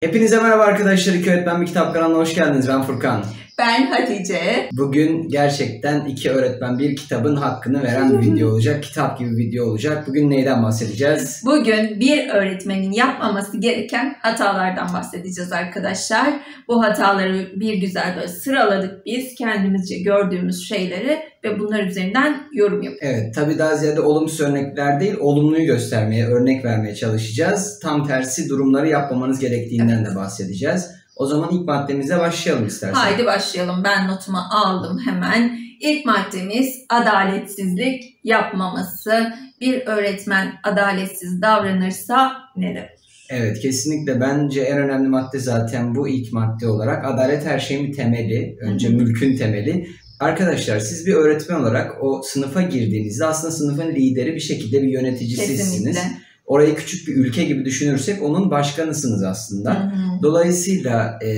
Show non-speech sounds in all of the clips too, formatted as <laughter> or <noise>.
Hepinize merhaba arkadaşlar. İki Öğretmen Bir Kitap kanalına hoş geldiniz. Ben Furkan. Ben Hatice. Bugün gerçekten iki öğretmen bir kitabın hakkını veren bir video olacak. Kitap gibi bir video olacak. Bugün neyden bahsedeceğiz? Bugün bir öğretmenin yapmaması gereken hatalardan bahsedeceğiz arkadaşlar. Bu hataları bir güzel böyle sıraladık biz. Kendimizce gördüğümüz şeyleri ve bunlar üzerinden yorum yapıyoruz. Evet tabi daha ziyade olumsuz örnekler değil olumluyu göstermeye, örnek vermeye çalışacağız. Tam tersi durumları yapmamanız gerektiğinden de bahsedeceğiz. O zaman ilk maddemize başlayalım istersen. Haydi başlayalım. Ben notumu aldım hemen. İlk maddemiz adaletsizlik yapmaması. Bir öğretmen adaletsiz davranırsa ne demek? Evet kesinlikle bence en önemli madde zaten bu ilk madde olarak. Adalet her şeyin temeli. Önce mülkün temeli. Arkadaşlar siz bir öğretmen olarak o sınıfa girdiğinizde aslında sınıfın lideri bir şekilde bir yöneticisisiniz. Kesinlikle. Orayı küçük bir ülke gibi düşünürsek onun başkanısınız aslında. Hı hı. Dolayısıyla e,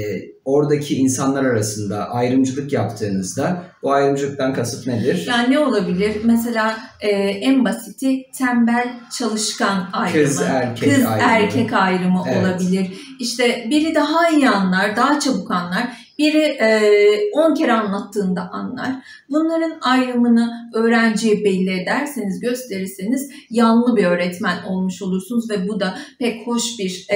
oradaki insanlar arasında ayrımcılık yaptığınızda bu ayrımcılıktan kasıt nedir? Yani ne olabilir? Mesela e, en basiti tembel çalışkan ayrımı. Kız erkek Kız ayrımı. erkek ayrımı Evet. olabilir. İşte biri daha iyi anlar, daha çabuk anlar. Biri 10 kere anlattığında anlar. Bunların ayrımını öğrenciye belli ederseniz, gösterirseniz yanlı bir öğretmen olmuş olursunuz ve bu da pek hoş bir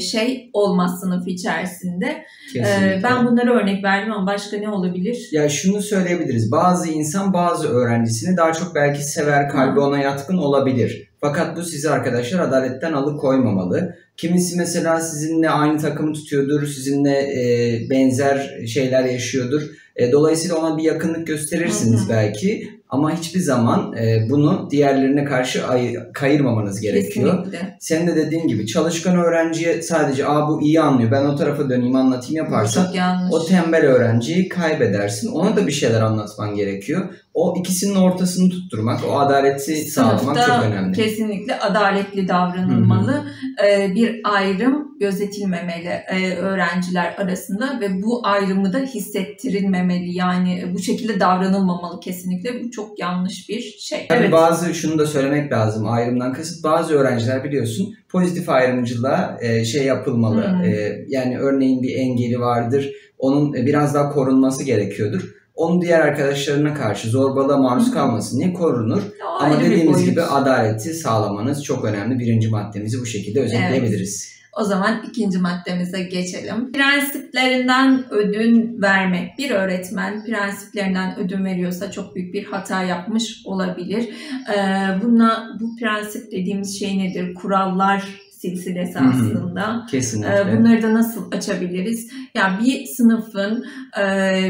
şey olmaz sınıf içerisinde. Kesinlikle. ben bunlara örnek verdim ama başka ne olabilir? Ya şunu söyleyebiliriz. Bazı insan bazı öğrencisini daha çok belki sever, kalbi ona yatkın olabilir. Fakat bu sizi arkadaşlar adaletten alıkoymamalı. Kimisi mesela sizinle aynı takımı tutuyordur, sizinle e, benzer şeyler yaşıyordur. E, dolayısıyla ona bir yakınlık gösterirsiniz Hı hı. belki. Ama hiçbir zaman e, bunu diğerlerine karşı ay- kayırmamanız gerekiyor. Kesinlikle. Senin de dediğin gibi çalışkan öğrenciye sadece aa bu iyi anlıyor ben o tarafa döneyim anlatayım yaparsan o tembel öğrenciyi kaybedersin. Ona da bir şeyler anlatman gerekiyor. O ikisinin ortasını tutturmak, o adaleti sağlamak Sınıfta çok önemli. Kesinlikle adaletli davranılmalı. Ee, bir ayrım gözetilmemeli e, öğrenciler arasında ve bu ayrımı da hissettirilmemeli. Yani bu şekilde davranılmamalı kesinlikle. Bu çok yanlış bir şey. Tabii evet. bazı şunu da söylemek lazım ayrımdan kasıt bazı öğrenciler biliyorsun pozitif ayrımcılığa e, şey yapılmalı. Hmm. E, yani örneğin bir engeli vardır. Onun e, biraz daha korunması gerekiyordur. Onun diğer arkadaşlarına karşı zorbalığa maruz kalmasın diye korunur. O Ama dediğimiz gibi adaleti sağlamanız çok önemli. Birinci maddemizi bu şekilde özetleyebiliriz. O zaman ikinci maddemize geçelim. Prensiplerinden ödün vermek. Bir öğretmen prensiplerinden ödün veriyorsa çok büyük bir hata yapmış olabilir. Ee, buna bu prensip dediğimiz şey nedir? Kurallar silsilesi Hı hı. aslında. Kesinlikle. Ee, Bunları da nasıl açabiliriz? Yani bir sınıfın e,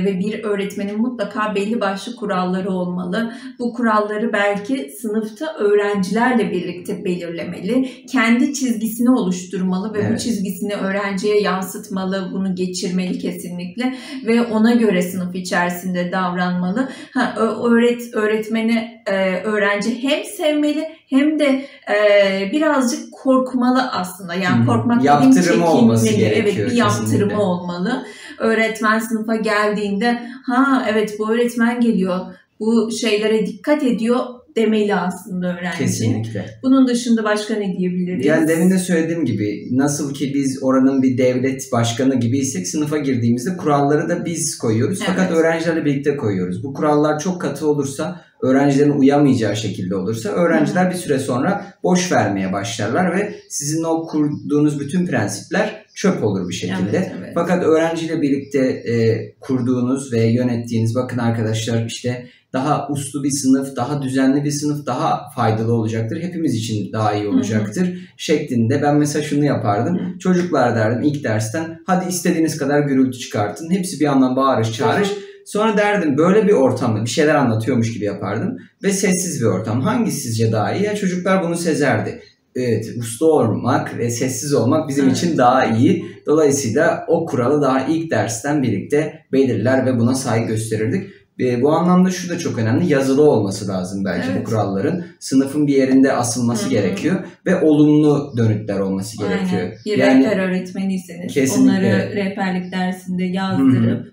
ve bir öğretmenin mutlaka belli başlı kuralları olmalı. Bu kuralları belki sınıfta öğrencilerle birlikte belirlemeli. Kendi çizgisini oluşturmalı ve bu Evet. çizgisini öğrenciye yansıtmalı, bunu geçirmeli kesinlikle ve ona göre sınıf içerisinde davranmalı. Ha, öğret öğretmeni e, öğrenci hem sevmeli hem de e, birazcık korkmalı aslında. Yani hı. korkmak dediğim çekinmeli. gerekiyor Evet bir yaptırımı kesinlikle. olmalı. Öğretmen sınıfa geldiğinde ha evet bu öğretmen geliyor. Bu şeylere dikkat ediyor demeli aslında öğrenci. Kesinlikle. Bunun dışında başka ne diyebiliriz? Yani demin de söylediğim gibi nasıl ki biz oranın bir devlet başkanı gibiysek sınıfa girdiğimizde kuralları da biz koyuyoruz. Evet. Fakat öğrencilerle birlikte koyuyoruz. Bu kurallar çok katı olursa, öğrencilerin uyamayacağı şekilde olursa öğrenciler bir süre sonra boş vermeye başlarlar ve sizin o kurduğunuz bütün prensipler çöp olur bir şekilde. Evet, evet. Fakat öğrenciyle birlikte e, kurduğunuz ve yönettiğiniz bakın arkadaşlar işte daha uslu bir sınıf, daha düzenli bir sınıf daha faydalı olacaktır. Hepimiz için daha iyi olacaktır şeklinde. Ben mesela şunu yapardım. Hı. Çocuklar derdim ilk dersten hadi istediğiniz kadar gürültü çıkartın. Hepsi bir yandan bağırış çağırış. Sonra derdim böyle bir ortamda bir şeyler anlatıyormuş gibi yapardım. Ve sessiz bir ortam. Hangisi sizce daha iyi? Ya çocuklar bunu sezerdi. Evet, uslu olmak ve sessiz olmak bizim Evet. için daha iyi. Dolayısıyla o kuralı daha ilk dersten birlikte belirler ve buna saygı gösterirdik. E, bu anlamda şu da çok önemli. Yazılı olması lazım belki bu Evet. kuralların. Sınıfın bir yerinde asılması Hı hı. gerekiyor ve olumlu dönütler olması gerekiyor. Aynen. Bir Yani rehber öğretmeniyseniz Kesinlikle. onları rehberlik dersinde yazdırıp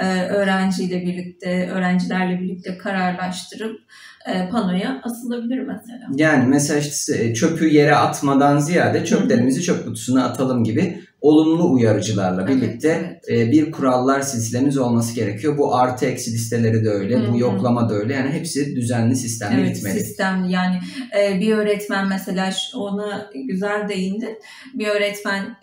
e, öğrenciyle birlikte, öğrencilerle birlikte kararlaştırıp e, panoya asılabilir mesela. Yani mesela işte e, çöpü yere atmadan ziyade çöplerimizi çöp kutusuna atalım gibi olumlu uyarıcılarla birlikte evet, evet. bir kurallar silsilemiz olması gerekiyor. Bu artı eksi listeleri de öyle, Hı-hı. bu yoklama da öyle. Yani hepsi düzenli sistemli evet, gitmeli. sistemli yani bir öğretmen mesela ona güzel değindi. Bir öğretmen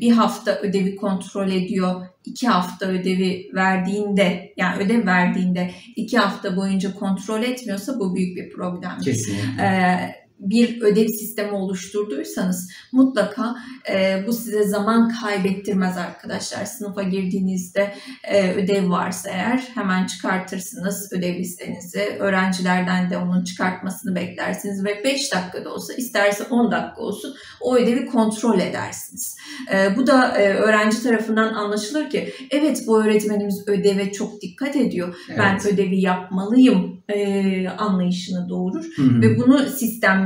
bir hafta ödevi kontrol ediyor, iki hafta ödevi verdiğinde yani ödev verdiğinde iki hafta boyunca kontrol etmiyorsa bu büyük bir problem. Kesinlikle. Ee, bir ödev sistemi oluşturduysanız mutlaka e, bu size zaman kaybettirmez arkadaşlar. Sınıfa girdiğinizde e, ödev varsa eğer hemen çıkartırsınız ödev listenizi. Öğrencilerden de onun çıkartmasını beklersiniz ve 5 dakikada olsa isterse 10 dakika olsun o ödevi kontrol edersiniz. E, bu da e, öğrenci tarafından anlaşılır ki evet bu öğretmenimiz ödeve çok dikkat ediyor. Evet. Ben ödevi yapmalıyım e, anlayışını doğurur hı ve bunu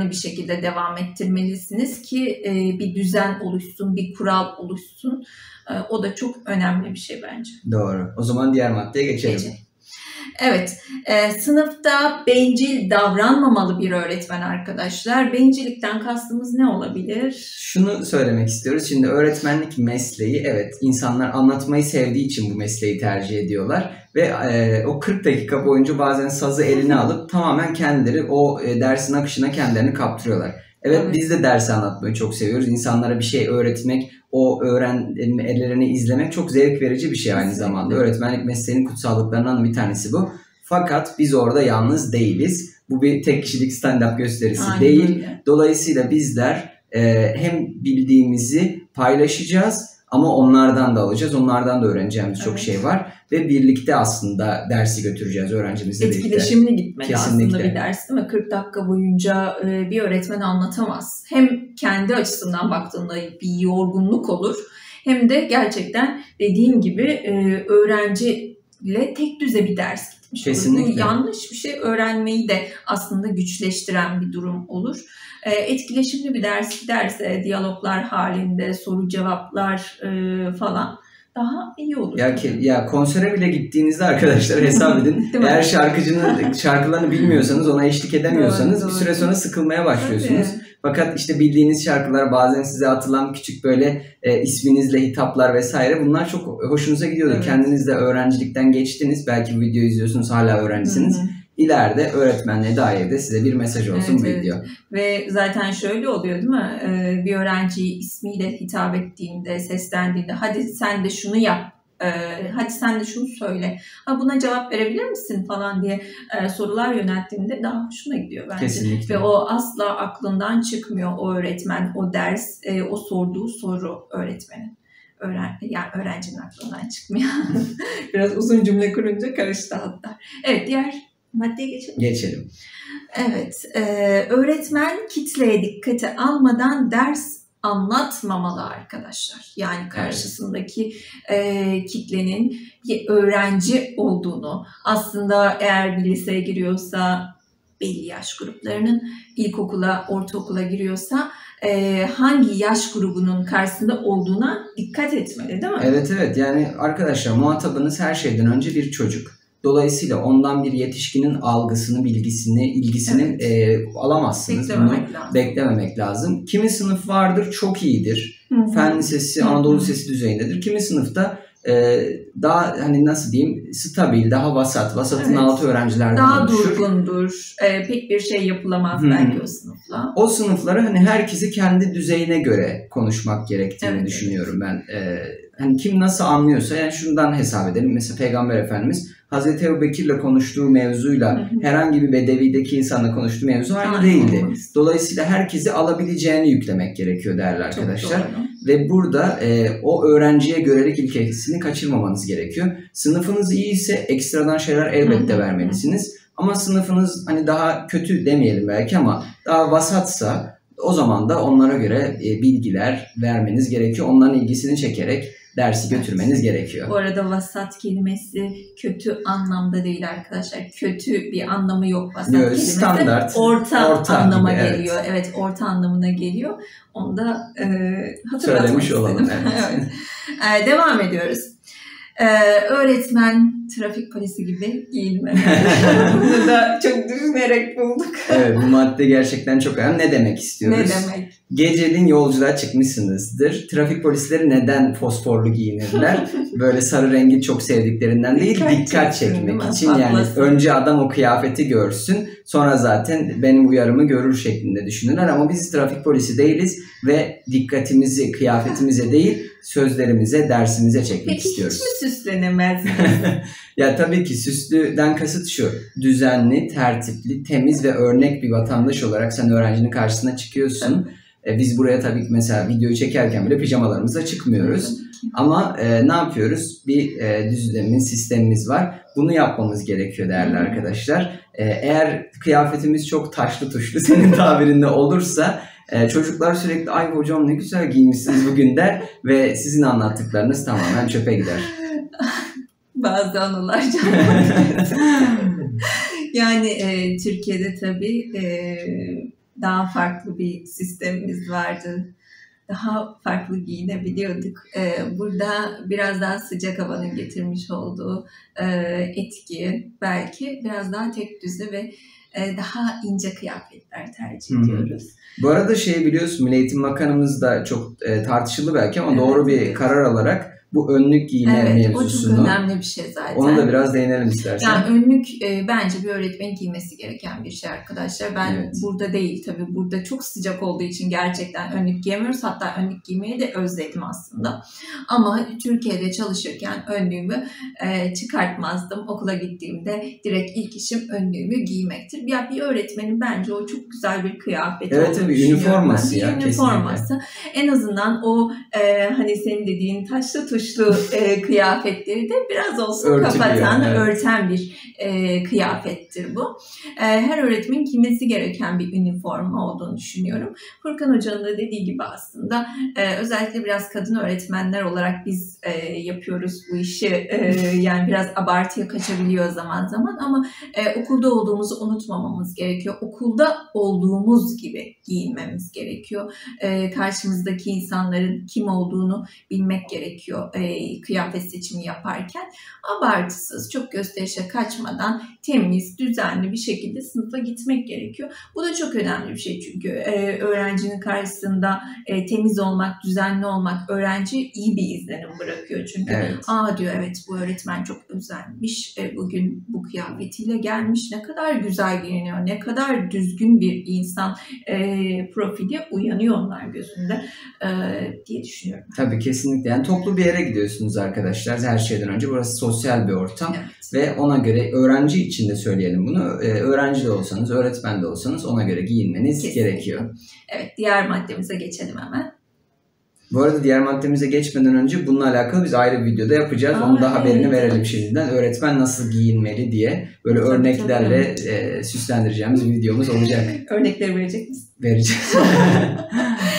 sistemli bir şekilde devam ettirmelisiniz ki e, bir düzen oluşsun, bir kural oluşsun. E, o da çok önemli bir şey bence. Doğru. O zaman diğer maddeye geçelim. geçelim. Evet, e, sınıfta bencil davranmamalı bir öğretmen arkadaşlar. Bencillikten kastımız ne olabilir? Şunu söylemek istiyoruz. Şimdi öğretmenlik mesleği, evet insanlar anlatmayı sevdiği için bu mesleği tercih ediyorlar. Ve e, o 40 dakika boyunca bazen sazı eline <laughs> alıp tamamen kendileri o e, dersin akışına kendilerini kaptırıyorlar. Evet, evet biz de ders anlatmayı çok seviyoruz. İnsanlara bir şey öğretmek, o öğrenmelerini izlemek çok zevk verici bir şey aynı zamanda. Öğretmenlik mesleğinin kutsallıklarından bir tanesi bu. Fakat biz orada yalnız değiliz. Bu bir tek kişilik stand-up gösterisi Aynen değil. Öyle. Dolayısıyla bizler e, hem bildiğimizi paylaşacağız ama onlardan da alacağız. Onlardan da öğreneceğimiz evet. çok şey var. Ve birlikte aslında dersi götüreceğiz öğrencimizle birlikte. Etkileşimli gitmeli Kesinlikle. aslında bir ders değil mi? 40 dakika boyunca e, bir öğretmen anlatamaz. Hem kendi açısından baktığında bir yorgunluk olur. Hem de gerçekten dediğim gibi e, öğrenciyle tek düze bir ders Kesinlikle. olur. Bu yanlış bir şey öğrenmeyi de aslında güçleştiren bir durum olur. E, etkileşimli bir ders giderse diyaloglar halinde soru cevaplar e, falan daha iyi olur. Ya ki ya konsere bile gittiğinizde arkadaşlar hesap edin. <laughs> Eğer şarkıcının şarkılarını bilmiyorsanız ona eşlik edemiyorsanız doğru, doğru. bir süre sonra sıkılmaya başlıyorsunuz. Tabii. Fakat işte bildiğiniz şarkılar bazen size atılan küçük böyle e, isminizle hitaplar vesaire bunlar çok hoşunuza gidiyordu. Evet. Kendiniz de öğrencilikten geçtiniz. Belki bu videoyu izliyorsunuz hala öğrencisiniz. Hı hı ileride öğretmenliğe dair de size bir mesaj olsun evet, bu video. Evet. Ve zaten şöyle oluyor değil mi? Ee, bir öğrenciyi ismiyle hitap ettiğinde, seslendiğinde hadi sen de şunu yap ee, hadi sen de şunu söyle. Ha buna cevap verebilir misin falan diye e, sorular yönelttiğinde daha hoşuna gidiyor bence. Kesinlikle. Ve o asla aklından çıkmıyor o öğretmen, o ders, e, o sorduğu soru öğretmenin. Öğren yani öğrencinin aklından çıkmıyor. <laughs> Biraz uzun cümle kurunca karıştı hatta. Evet diğer Maddeye geçelim. Geçelim. Evet. E, öğretmen kitleye dikkate almadan ders anlatmamalı arkadaşlar. Yani karşısındaki e, kitlenin öğrenci olduğunu aslında eğer bir liseye giriyorsa belli yaş gruplarının ilkokula, ortaokula giriyorsa e, hangi yaş grubunun karşısında olduğuna dikkat etmeli değil mi? Evet evet yani arkadaşlar muhatabınız her şeyden önce bir çocuk. Dolayısıyla ondan bir yetişkinin algısını, bilgisini, ilgisini evet. e, alamazsınız. Beklememek Bunu lazım. beklememek lazım. Kimi sınıf vardır çok iyidir. Hı-hı. Fen lisesi, Anadolu. Lisesi düzeyindedir. Kimi sınıfta e, daha hani nasıl diyeyim stabil, daha vasat, vasatın evet. altı öğrencilerden daha oluşur. Daha durgundur. E, pek bir şey yapılamaz Hı-hı. belki o sınıfla. O sınıfları hani herkesi kendi düzeyine göre konuşmak gerektiğini evet, düşünüyorum ben. E, hani kim nasıl anlıyorsa yani şundan hesap edelim. Mesela Peygamber Efendimiz Hazreti Ebu Bekir'le konuştuğu mevzuyla herhangi bir bedevideki insanla konuştuğu mevzu aynı değildi. Dolayısıyla herkesi alabileceğini yüklemek gerekiyor değerli arkadaşlar. Ve burada e, o öğrenciye görelik ilkesini kaçırmamanız gerekiyor. Sınıfınız iyi ise ekstradan şeyler elbette vermelisiniz. Ama sınıfınız hani daha kötü demeyelim belki ama daha vasatsa o zaman da onlara göre e, bilgiler vermeniz gerekiyor. Onların ilgisini çekerek dersi götürmeniz gerekiyor. Bu arada vasat kelimesi kötü anlamda değil arkadaşlar. Kötü bir anlamı yok vasat yok, kelimesi. Standart. Orta, orta anlama gibi, geliyor. Evet. evet orta anlamına geliyor. Onu da e, hatırlatmak Söylemiş istedim. olalım. Evet. <laughs> evet. e, devam ediyoruz. Ee, öğretmen trafik polisi gibi giyinmemeli. <laughs> Bunu da çok düşünerek bulduk. Evet bu madde gerçekten çok önemli. Ne demek istiyoruz? ne demek? Geceliğin yolculuğa çıkmışsınızdır. Trafik polisleri neden fosforlu giyinirler? <laughs> Böyle sarı rengi çok sevdiklerinden değil, Dikkat dikkat, çekmek için. Yani önce adam o kıyafeti görsün, sonra zaten benim uyarımı görür şeklinde düşünürler. Ama biz trafik polisi değiliz ve dikkatimizi kıyafetimize <laughs> değil, sözlerimize, dersimize çekmek Peki istiyoruz. hiç mi süslenemez? <laughs> Ya tabii ki süslüden kasıt şu. Düzenli, tertipli, temiz ve örnek bir vatandaş olarak sen öğrencinin karşısına çıkıyorsun. E, biz buraya tabii ki mesela videoyu çekerken bile pijamalarımızla çıkmıyoruz. Ama e, ne yapıyoruz? Bir e, düzenimiz, sistemimiz var. Bunu yapmamız gerekiyor değerli arkadaşlar. E, eğer kıyafetimiz çok taşlı tuşlu <laughs> senin tabirinde olursa e, çocuklar sürekli ay hocam ne güzel giymişsiniz bugün der ve sizin anlattıklarınız tamamen çöpe gider. <laughs> Bazı anılar <laughs> yani e, Türkiye'de tabii e, daha farklı bir sistemimiz vardı. Daha farklı giyinebiliyorduk. E, burada biraz daha sıcak havanın getirmiş olduğu e, etki belki biraz daha tek düze ve e, daha ince kıyafetler tercih ediyoruz. Bu arada şey biliyorsun Milli Eğitim Bakanımız da çok e, tartışıldı belki ama Evet, doğru bir karar alarak bu önlük giyme Evet, o çok mevzusunu önemli bir şey zaten. onu da biraz değinelim istersen. Yani önlük e, bence bir öğretmenin giymesi gereken bir şey arkadaşlar. Ben Evet. burada değil tabii. Burada çok sıcak olduğu için gerçekten önlük giyemiyoruz. Hatta önlük giymeyi de özledim aslında. Ama Türkiye'de çalışırken önlüğümü e, çıkartmazdım. Okula gittiğimde direkt ilk işim önlüğümü giymektir. Ya bir öğretmenin bence o çok güzel bir kıyafeti Evet, olduğunu düşünüyorum üniforması ben. Ya, üniforması. En azından o e, hani senin dediğin taşlı tuşlu e, kıyafetleri de biraz olsun Örtülüyor, kapatan, evet. örten bir e, kıyafettir bu. E, her öğretmenin giymesi gereken bir üniforma olduğunu düşünüyorum. Furkan Hoca'nın da dediği gibi aslında e, özellikle biraz kadın öğretmenler olarak biz e, yapıyoruz bu işi. E, yani biraz abartıya kaçabiliyor zaman zaman ama e, okulda olduğumuzu unutmamamız gerekiyor. Okulda olduğumuz gibi giyinmemiz gerekiyor. E, karşımızdaki insanların kim olduğunu bilmek gerekiyor e, kıyafet seçimi yaparken. Abartısız, çok gösterişe kaçmadan temiz, düzenli bir şekilde sınıfa gitmek gerekiyor. Bu da çok önemli bir şey çünkü e, öğrencinin karşısında e, temiz olmak, düzenli olmak öğrenciye iyi bir izlenim bırakıyor. Çünkü Evet. Aa diyor evet bu öğretmen çok özenmiş. E, bugün bu kıyafetiyle gelmiş. Ne kadar güzel giyiniyor. Ne kadar düzgün bir insan e, profili uyanıyor onlar gözünde e, diye düşünüyorum. Tabii kesinlikle. Yani toplu bir yere gidiyorsunuz arkadaşlar her şeyden önce. Burası sosyal bir ortam Evet. ve ona göre öğrenci için de söyleyelim bunu. Ee, öğrenci de olsanız, öğretmen de olsanız ona göre giyinmeniz Kesinlikle. gerekiyor. Evet diğer maddemize geçelim hemen. Bu arada diğer maddemize geçmeden önce bununla alakalı biz ayrı bir videoda yapacağız. Aa, Onu da haberini evet, verelim şimdiden. Öğretmen nasıl giyinmeli diye böyle Tabii, örneklerle e, süslendireceğimiz bir videomuz olacak. <laughs> Örnekleri verecek misin? Vereceğiz. <laughs>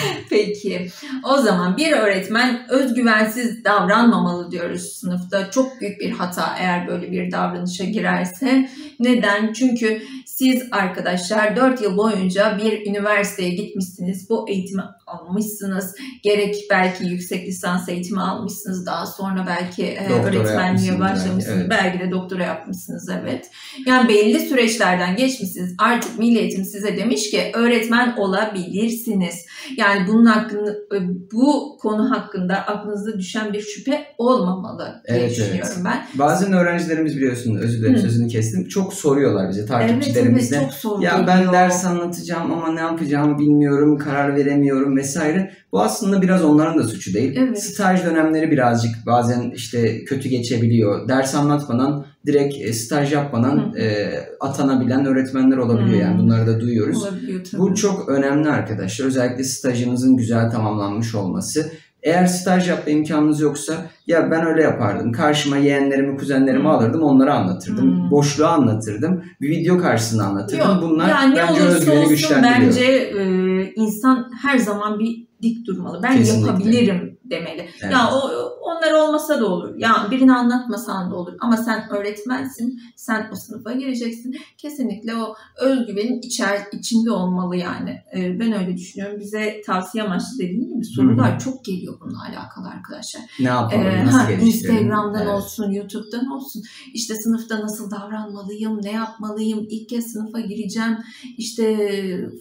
<laughs> Peki. O zaman bir öğretmen özgüvensiz davranmamalı diyoruz sınıfta. Çok büyük bir hata eğer böyle bir davranışa girerse. Neden? Çünkü siz arkadaşlar 4 yıl boyunca bir üniversiteye gitmişsiniz. Bu eğitimi almışsınız. Gerek belki yüksek lisans eğitimi almışsınız. Daha sonra belki e, Doktora öğretmenliğe başlamışsınız. belki, Belki, de doktora yapmışsınız evet. Yani belli süreçlerden geçmişsiniz. Artık Milli Eğitim size demiş ki öğretmen olabilirsiniz. Yani bunun hakkında e, bu konu hakkında aklınızda düşen bir şüphe olmamalı diye Evet, düşünüyorum evet. ben. Bazen öğrencilerimiz biliyorsun özür dilerim Hı. sözünü kestim. Çok soruyorlar bize Evet, takipçilerimizden. evet çok sorun Ya ben ders anlatacağım ama ne yapacağımı bilmiyorum, karar veremiyorum vesaire. Bu aslında biraz onların da suçu değil. Evet. Staj dönemleri birazcık bazen işte kötü geçebiliyor. Ders anlatmadan direkt e, staj yapmadan e, atanabilen öğretmenler olabiliyor. Hı. Yani bunları da duyuyoruz. Olabiliyor tabii. Bu çok önemli arkadaşlar. Özellikle stajınızın güzel tamamlanmış olması. Eğer staj yapma imkanınız yoksa ya ben öyle yapardım. Karşıma yeğenlerimi, kuzenlerimi Hmm. alırdım, onlara anlatırdım. Hmm. Boşluğu anlatırdım. Bir video karşısında anlatırdım. Yok, Bunlar yani bence özgüveni güçlendiriyor. bence e, insan her zaman bir dik durmalı. Ben Kesinlikle. yapabilirim demeli. Evet. Ya o onlar olmasa da olur. Yani birini anlatmasan da olur. Ama sen öğretmensin. Sen o sınıfa gireceksin. Kesinlikle o özgüvenin içer, içinde olmalı yani. Ee, ben öyle düşünüyorum. Bize tavsiye amaçlı dediğim gibi sorular Hı-hı. çok geliyor bununla alakalı arkadaşlar. Ne yapalım? Ee, nasıl ha, Instagram'dan evet. olsun, YouTube'dan olsun. İşte sınıfta nasıl davranmalıyım, ne yapmalıyım, ilk kez sınıfa gireceğim, işte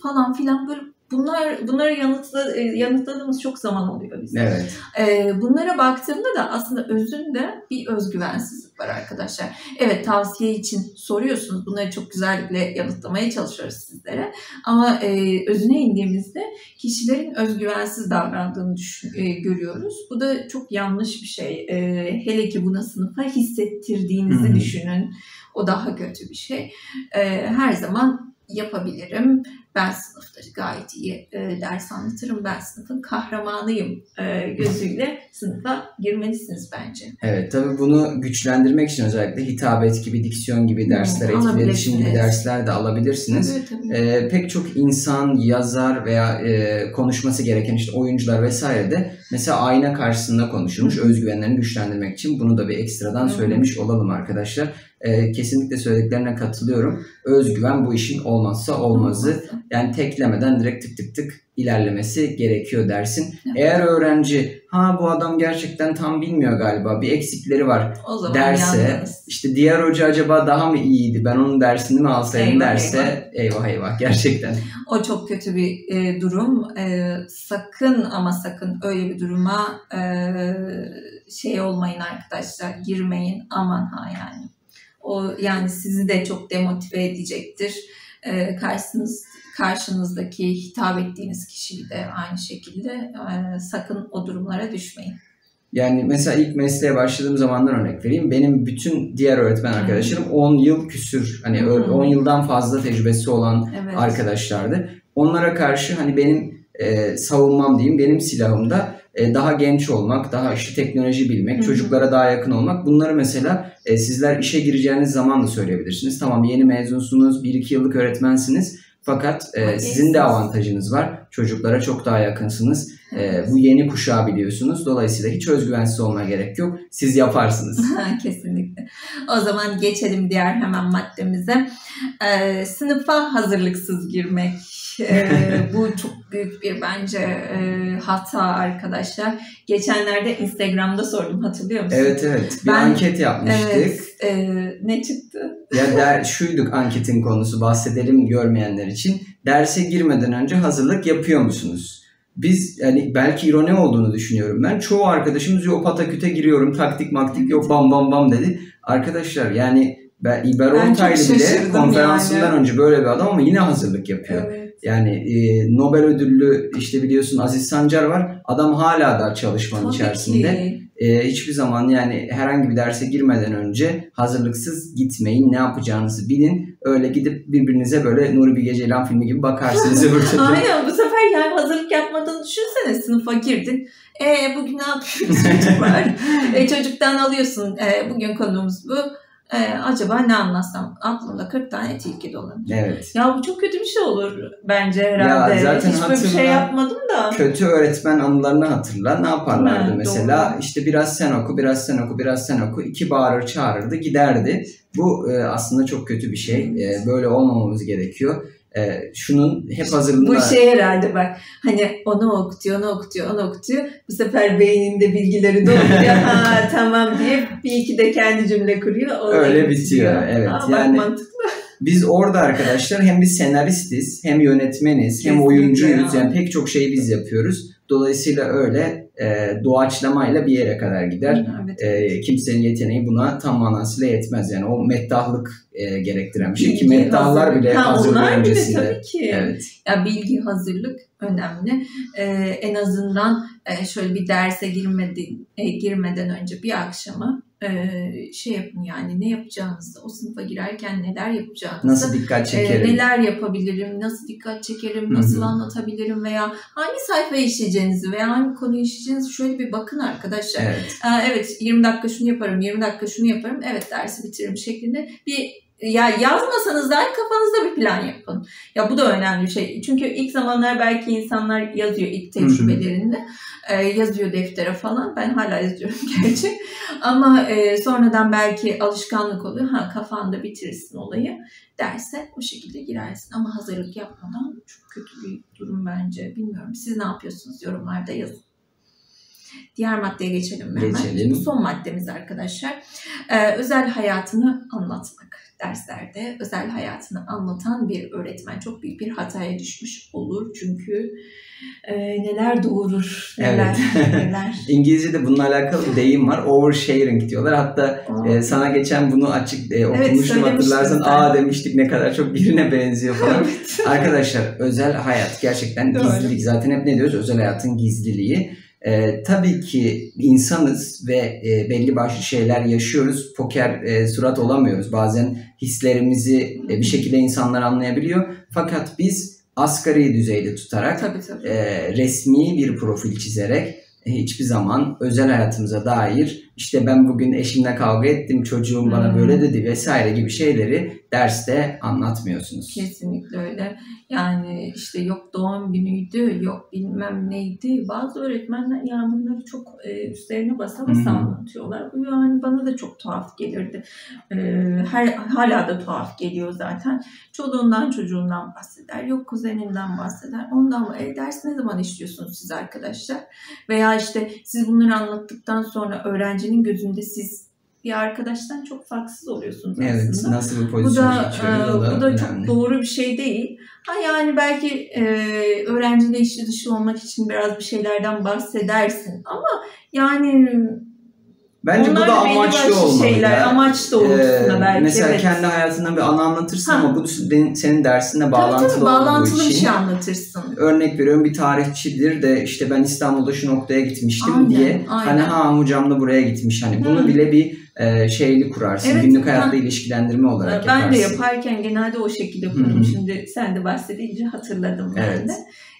falan filan böyle bunlar bunları yanıtla, e, yanıtladığımız çok zaman oluyor bizim. Evet. Ee, bunlara baktığımda da aslında özünde bir özgüvensizlik var arkadaşlar. Evet tavsiye için soruyorsunuz. Bunları çok güzellikle yanıtlamaya çalışıyoruz sizlere. Ama e, özüne indiğimizde kişilerin özgüvensiz davrandığını düşün, e, görüyoruz. Bu da çok yanlış bir şey. E, hele ki buna sınıfa hissettirdiğinizi Hı-hı. düşünün. O daha kötü bir şey. E, her zaman yapabilirim ben sınıfta gayet iyi e, ders anlatırım, ben sınıfın kahramanıyım e, gözüyle sınıfa girmelisiniz bence. Evet tabii bunu güçlendirmek için özellikle hitabet gibi, diksiyon gibi dersler, hmm, iletişim gibi dersler de alabilirsiniz. Tabii, tabii. E, pek çok insan, yazar veya e, konuşması gereken işte oyuncular vesaire de mesela ayna karşısında konuşulmuş özgüvenlerini güçlendirmek için bunu da bir ekstradan söylemiş olalım arkadaşlar. E, kesinlikle söylediklerine katılıyorum. Özgüven bu işin olmazsa olmazı. Yani teklemeden direkt tık tık tık ilerlemesi gerekiyor dersin. Evet. Eğer öğrenci ha bu adam gerçekten tam bilmiyor galiba bir eksikleri var o zaman derse yalnız. işte diğer hoca acaba daha mı iyiydi ben onun dersini mi alsaydım eyvah, derse eyvah. eyvah eyvah gerçekten. O çok kötü bir e, durum. E, sakın ama sakın öyle bir duruma e, şey olmayın arkadaşlar girmeyin aman ha yani. O yani sizi de çok demotive edecektir. E, karşınız karşınızdaki hitap ettiğiniz kişiyi de aynı şekilde e, sakın o durumlara düşmeyin. Yani mesela ilk mesleğe başladığım zamandan örnek vereyim. Benim bütün diğer öğretmen arkadaşlarım 10 yıl küsür hani 10 yıldan fazla tecrübesi olan evet. arkadaşlardı. Onlara karşı hani benim e, savunmam diyeyim benim silahım da e, daha genç olmak, daha işte teknoloji bilmek, Hı-hı. çocuklara daha yakın olmak. Bunları mesela e, sizler işe gireceğiniz zaman da söyleyebilirsiniz. Tamam yeni mezunsunuz, 1-2 yıllık öğretmensiniz. Fakat e, sizin de avantajınız var. Çocuklara çok daha yakınsınız. E, bu yeni kuşağı biliyorsunuz. Dolayısıyla hiç özgüvensiz olmaya gerek yok. Siz yaparsınız. <laughs> Kesinlikle. O zaman geçelim diğer hemen maddemize. E, sınıfa hazırlıksız girmek. E, bu çok büyük bir bence e, hata arkadaşlar. Geçenlerde Instagram'da sordum hatırlıyor musun? Evet evet. Bir ben, anket yapmıştık. Evet. E, ne çıktı? Ya der, şuyduk anketin konusu bahsedelim görmeyenler için. Derse girmeden önce hazırlık yapıyor musunuz? Biz yani belki ironi olduğunu düşünüyorum ben. Çoğu arkadaşımız yok pataküte giriyorum taktik maktik yok bam bam bam dedi. Arkadaşlar yani ben İber Ortaylı bile konferansından yani. önce böyle bir adam ama yine hazırlık yapıyor. Evet. Yani e, Nobel ödüllü işte biliyorsun Aziz Sancar var. Adam hala da çalışmanın Tabii içerisinde. Ki. E, hiçbir zaman yani herhangi bir derse girmeden önce hazırlıksız gitmeyin. Ne yapacağınızı bilin. Öyle gidip birbirinize böyle Nuri Bilge Ceylan filmi gibi bakarsınız. <laughs> Aynen bu sefer yani hazırlık yapmadığını düşünsene sınıfa girdin. E, bugün ne yapıyoruz çocuklar? <laughs> e, çocuktan alıyorsun. E, bugün konumuz bu ee, acaba ne anlatsam aklımda 40 tane tilki dolanır. Evet. Ya bu çok kötü bir şey olur bence herhalde. Ya zaten Hiç böyle bir şey yapmadım da. Kötü öğretmen anılarını hatırla. Ne yaparlardı evet, mesela? Doğru. İşte biraz sen oku, biraz sen oku, biraz sen oku. İki bağırır çağırırdı giderdi. Bu e, aslında çok kötü bir şey. E, böyle olmamamız gerekiyor e, şunun hep hazırlığında... Bu şey herhalde bak hani onu okutuyor, onu okutuyor, onu okutuyor. Bu sefer beyninde bilgileri dolduruyor. <laughs> ha tamam diye bir iki de kendi cümle kuruyor. Öyle bitiyor. Evet. Aa, yani bak, mantıklı. Biz orada arkadaşlar hem bir senaristiz, hem yönetmeniz, Kesinlikle hem oyuncuyuz. Ya. Yani pek çok şeyi biz yapıyoruz. Dolayısıyla öyle e, doğaçlamayla bir yere kadar gider. Evet. E, kimsenin yeteneği buna tam manasıyla yetmez. Yani o meddahlık e, gerektiren bir şey ki meddahlar bile ha, hazırlık öncesinde. Bile, tabii ki. Evet. Ya bilgi hazırlık önemli. E, en azından e, şöyle bir derse girmedi, e, girmeden önce bir akşamı e, şey yapın yani ne yapacağınızı, o sınıfa girerken neler yapacağınızı, nasıl dikkat çekerim, e, neler yapabilirim, nasıl dikkat çekerim, nasıl Hı-hı. anlatabilirim veya hangi sayfayı işleyeceğinizi veya hangi konuyu işleyeceğinizi şöyle bir bakın arkadaşlar. Evet. E, evet 20 dakika şunu yaparım, 20 dakika şunu yaparım, evet dersi bitiririm şeklinde bir ya yazmasanız dahi kafanızda bir plan yapın. Ya bu da önemli bir şey. Çünkü ilk zamanlar belki insanlar yazıyor ilk tecrübelerinde. E, yazıyor deftere falan. Ben hala yazıyorum <laughs> gerçi. Ama e, sonradan belki alışkanlık oluyor. Ha kafanda bitirirsin olayı derse o şekilde girersin. Ama hazırlık yapmadan çok kötü bir durum bence. Bilmiyorum. Siz ne yapıyorsunuz? Yorumlarda yazın. Diğer maddeye geçelim mi hemen? Geçelim. Bu son maddemiz arkadaşlar. Ee, özel hayatını anlatmak. Derslerde özel hayatını anlatan bir öğretmen çok büyük bir hataya düşmüş olur. Çünkü e, neler doğurur, neler, <laughs> neler. İngilizce'de bununla alakalı bir deyim var. Oversharing diyorlar. Hatta Aa. e, sana geçen bunu açık e, okumuştum söylemiştin hatırlarsan. Aa demiştik ne kadar çok birine benziyor falan. <laughs> Evet. Arkadaşlar özel hayat gerçekten gizlilik. Zaten hep ne diyoruz? Özel hayatın gizliliği. Ee, tabii ki insanız ve e, belli başlı şeyler yaşıyoruz. Poker e, surat olamıyoruz. Bazen hislerimizi e, bir şekilde insanlar anlayabiliyor. Fakat biz asgari düzeyde tutarak Tabii tabii. e, resmi bir profil çizerek e, hiçbir zaman özel hayatımıza dair işte ben bugün eşimle kavga ettim çocuğum bana Hmm. böyle dedi vesaire gibi şeyleri derste anlatmıyorsunuz. Kesinlikle öyle. Yani işte yok doğum günüydü, yok bilmem neydi. Bazı öğretmenler yani bunları çok e, üstlerine basa basa hı. anlatıyorlar. Bu yani bana da çok tuhaf gelirdi. E, her hala da tuhaf geliyor zaten. Çoluğundan çocuğundan bahseder. Yok kuzeninden bahseder. Ondan e, ders ne zaman işliyorsunuz siz arkadaşlar? Veya işte siz bunları anlattıktan sonra öğrencinin gözünde siz bir arkadaştan çok farksız oluyorsunuz Evet, aslında. nasıl bir Bu pozisyon da, geçiyor? e, bu da çok önemli. doğru bir şey değil. Ha yani belki e, öğrenciyle içli dışı olmak için biraz bir şeylerden bahsedersin ama yani Bence bu onlar da belli amaçlı olmalı. şeyler, ya. amaç doğrultusunda Ee, belki. Mesela evet. kendi hayatından bir anı anlatırsın Ha. ama bu senin, dersinde Tabii bağlantılı tabii, olduğu bağlantılı bir şey anlatırsın. Örnek veriyorum bir tarihçidir de işte ben İstanbul'da şu noktaya gitmiştim Aynen, diye. aynen. Hani ha hocam da buraya gitmiş. Hani bunu Hı. bile bir e, şeyli kurarsın. Evet, Günlük ha. hayatta ilişkilendirme olarak Ben yaparsın. de yaparken genelde o şekilde Hı kurdum. hı. Şimdi sen de bahsedince hatırladım ben Evet. de.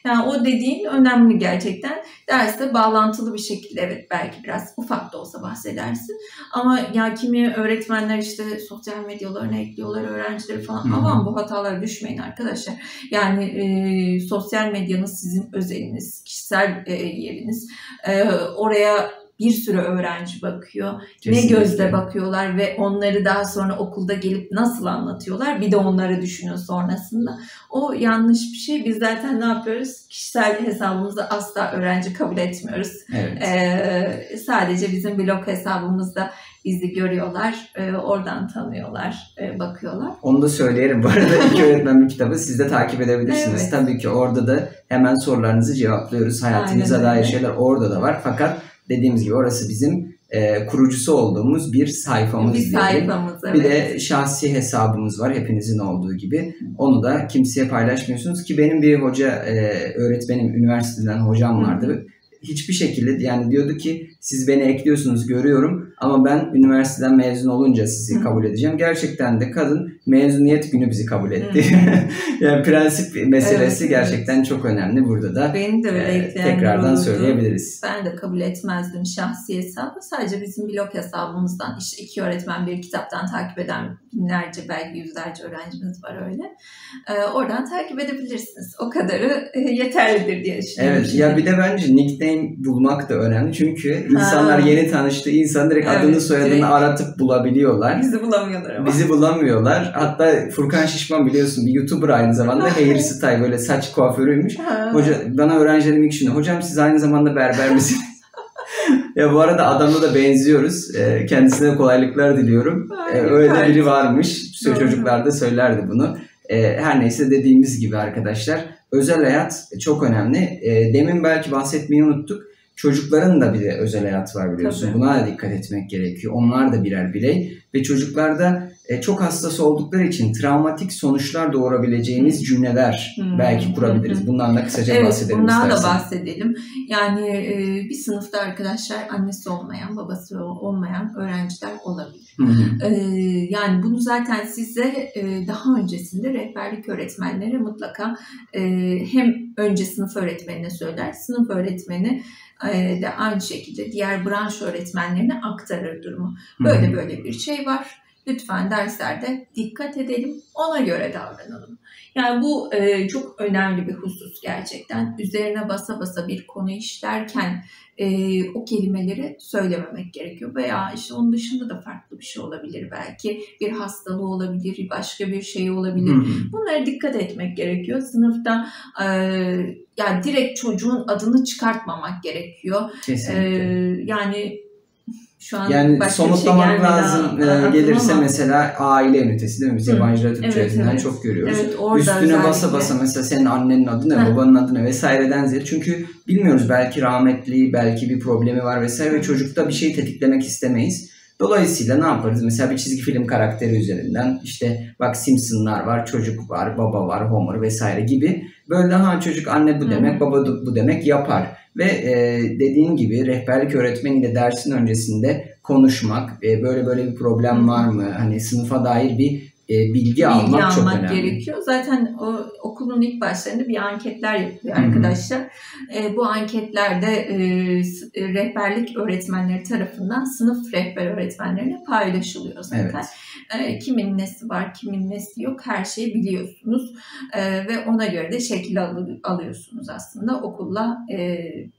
Yani o dediğin önemli gerçekten. Derste bağlantılı bir şekilde evet belki biraz ufak da olsa bahsedersin. Ama ya kimi öğretmenler işte sosyal medyalarına ekliyorlar öğrencileri falan. Hı. Aman bu hatalara düşmeyin arkadaşlar. Yani e, sosyal medyanın sizin özeliniz, kişisel e, yeriniz. E, oraya bir sürü öğrenci bakıyor. Kesinlikle. Ne gözle bakıyorlar ve onları daha sonra okulda gelip nasıl anlatıyorlar bir de onları düşünün sonrasında. O yanlış bir şey. Biz zaten ne yapıyoruz? Kişisel hesabımızda asla öğrenci kabul etmiyoruz. Evet. Ee, sadece bizim blog hesabımızda bizi görüyorlar. Ee, oradan tanıyorlar, e, bakıyorlar. Onu da söyleyelim. Bu arada iki <laughs> öğretmen bir kitabı siz de takip edebilirsiniz. Evet. Tabii ki orada da hemen sorularınızı cevaplıyoruz. Hayatınıza Aynen dair öyle. şeyler orada da var. Fakat dediğimiz gibi orası bizim e, kurucusu olduğumuz bir sayfamız. Bir sayfamız evet. Bir de şahsi hesabımız var hepinizin olduğu gibi. Onu da kimseye paylaşmıyorsunuz ki benim bir hoca e, öğretmenim üniversiteden hocam vardı. Hiçbir şekilde yani diyordu ki siz beni ekliyorsunuz görüyorum ama ben üniversiteden mezun olunca sizi Hı. kabul edeceğim. Gerçekten de kadın mezuniyet günü bizi kabul etti. <laughs> yani prensip meselesi Evet, gerçekten çok önemli burada da. Beni de öyle e, tekrardan olurdu. söyleyebiliriz. Ben de kabul etmezdim şahsi hesabı. Sadece bizim blog hesabımızdan işte iki öğretmen bir kitaptan takip eden binlerce belki yüzlerce öğrencimiz var öyle. Ee, oradan takip edebilirsiniz. O kadarı e, yeterlidir diye düşünüyorum. Evet ya bir de bence nickname bulmak da önemli çünkü insanlar Ha. yeni tanıştığı insan direkt Evet, adını soyadını direkt. aratıp bulabiliyorlar. Bizi bulamıyorlar ama. Bizi bulamıyorlar. Hatta Furkan Şişman biliyorsun bir YouTuber aynı zamanda hairstyle böyle saç kuaförüymüş. Ha. Hoca bana öğrencilerim ilk şimdi hocam siz aynı zamanda berber <laughs> misiniz? <laughs> ya bu arada adamla da benziyoruz. Ee, kendisine kolaylıklar diliyorum. Ay, Ee, öyle süper. biri varmış. Doğru. Çocuklar da söylerdi bunu. Ee, her neyse dediğimiz gibi arkadaşlar özel hayat çok önemli. Ee, demin belki bahsetmeyi unuttuk. Çocukların da bir de özel hayatı var biliyorsun. Tabii. Buna da dikkat etmek gerekiyor. Onlar da birer birey ve çocuklarda e, çok hastası oldukları için travmatik sonuçlar doğurabileceğimiz cümleler Hmm. belki kurabiliriz. Bundan da kısaca Evet, bahsedelim bundan da istersen. bahsedelim. Yani e, bir sınıfta arkadaşlar annesi olmayan, babası olmayan öğrenciler olabilir. Ee, yani bunu zaten size e, daha öncesinde rehberlik öğretmenleri mutlaka e, hem önce sınıf öğretmenine söyler, sınıf öğretmeni de aynı şekilde diğer branş öğretmenlerine aktarır durumu. Böyle hı. böyle bir şey var. Lütfen derslerde dikkat edelim, ona göre davranalım. Yani bu e, çok önemli bir husus gerçekten. Üzerine basa basa bir konu işlerken e, o kelimeleri söylememek gerekiyor. Veya işte onun dışında da farklı bir şey olabilir belki. Bir hastalığı olabilir, başka bir şey olabilir. Bunlara dikkat etmek gerekiyor. Sınıfta e, yani direkt çocuğun adını çıkartmamak gerekiyor. Kesinlikle. E, yani şu an yani başka bir şey somutlamak lazım e, gelirse ama- mesela aile ünitesi değil mi? Biz Hı. yabancı Türkçe Evet, evet. çok görüyoruz. Evet, Üstüne basa özellikle. basa mesela senin annenin adı ne, Heh. babanın adı ne vesaireden ziyade. Çünkü bilmiyoruz belki rahmetli, belki bir problemi var vesaire ve çocukta bir şey tetiklemek istemeyiz. Dolayısıyla ne yaparız? Mesela bir çizgi film karakteri üzerinden işte bak Simpsonlar var, çocuk var, baba var, Homer vesaire gibi. Böyle ha çocuk anne bu Hı hı. demek, baba bu demek yapar. Ve e, dediğin gibi rehberlik öğretmeniyle dersin öncesinde konuşmak, e, böyle böyle bir problem var mı? Hani sınıfa dair bir e, bilgi, bilgi almak, çok almak önemli. gerekiyor. Zaten o okulun ilk başlarında bir anketler hı. arkadaşlar. E, bu anketlerde e, e, rehberlik öğretmenleri tarafından sınıf rehber öğretmenlerine paylaşılıyor zaten. Evet. E, kimin nesi var, kimin nesi yok her şeyi biliyorsunuz. E, ve ona göre de şekil al- alıyorsunuz aslında okulla e,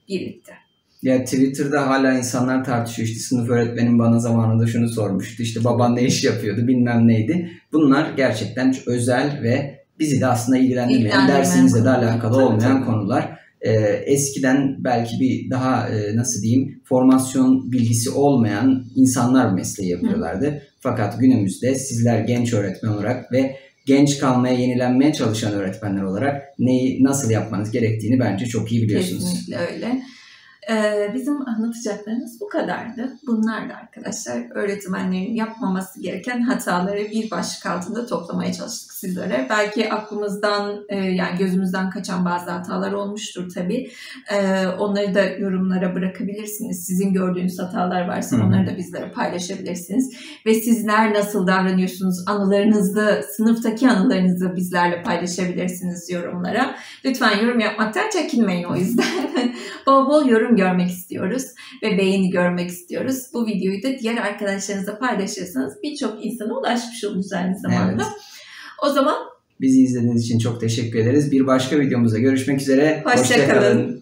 birlikte. Ya Twitter'da hala insanlar tartışıyor işte sınıf öğretmenim bana zamanında şunu sormuştu işte baban ne iş yapıyordu bilmem neydi. Bunlar gerçekten özel ve bizi de aslında ilgilendirmeyen, İlgilendirmeyen dersimizle de alakalı Tabii, olmayan tabii. konular. Ee, eskiden belki bir daha e, nasıl diyeyim formasyon bilgisi olmayan insanlar mesleği yapıyorlardı. Fakat günümüzde sizler genç öğretmen olarak ve genç kalmaya, yenilenmeye çalışan öğretmenler olarak neyi nasıl yapmanız gerektiğini bence çok iyi biliyorsunuz. Kesinlikle öyle. Ee, bizim anlatacaklarımız bu kadardı. Bunlar da arkadaşlar öğretmenlerin yapmaması gereken hataları bir başlık altında toplamaya çalıştık sizlere. Belki aklımızdan e, yani gözümüzden kaçan bazı hatalar olmuştur tabii. Ee, onları da yorumlara bırakabilirsiniz. Sizin gördüğünüz hatalar varsa hı. onları da bizlere paylaşabilirsiniz. Ve sizler nasıl davranıyorsunuz? Anılarınızı, sınıftaki anılarınızı bizlerle paylaşabilirsiniz yorumlara. Lütfen yorum yapmaktan çekinmeyin o yüzden. <laughs> bol bol yorum görmek istiyoruz ve beğeni görmek istiyoruz. Bu videoyu da diğer arkadaşlarınızla paylaşırsanız birçok insana ulaşmış oluruz aynı zamanda. Evet. O zaman Bizi izlediğiniz için çok teşekkür ederiz. Bir başka videomuzda görüşmek üzere. Hoşça Hoşça kalın. kalın.